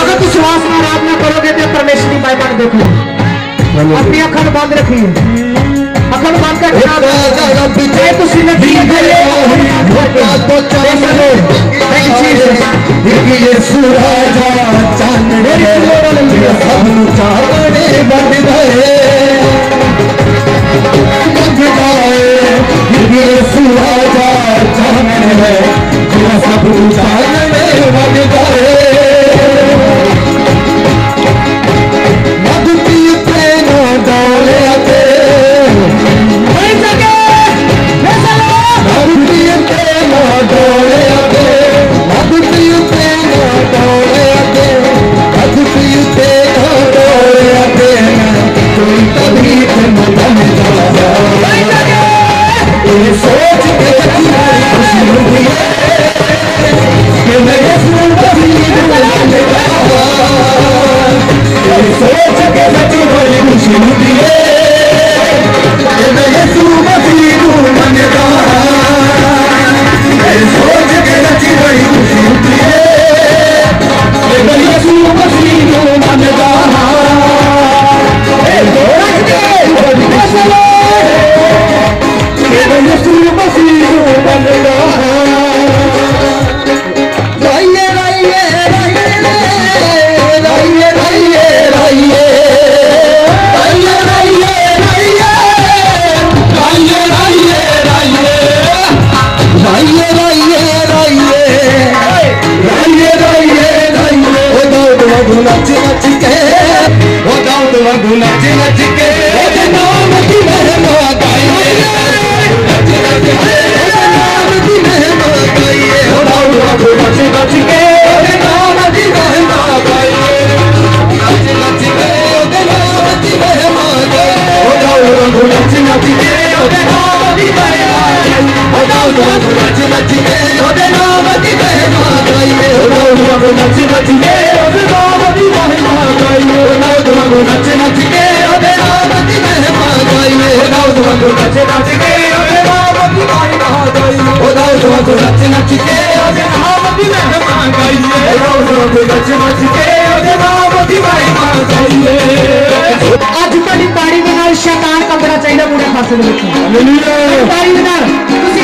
अगर कुछ वासना रात करोगे तो परमेश्वरी बाई बार देखो अपनी अखंड बंद रखी है अखंड बंद कर चाँद राइए राइए राइए। राइए राइए राइए। ओ दाऊद वधु नच नच के ओ दाऊद वधु नच नच के। अजी तो मची में होते शैतान का बड़ा चाहिए पूरा पास में तारी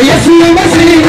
यीशु मसीह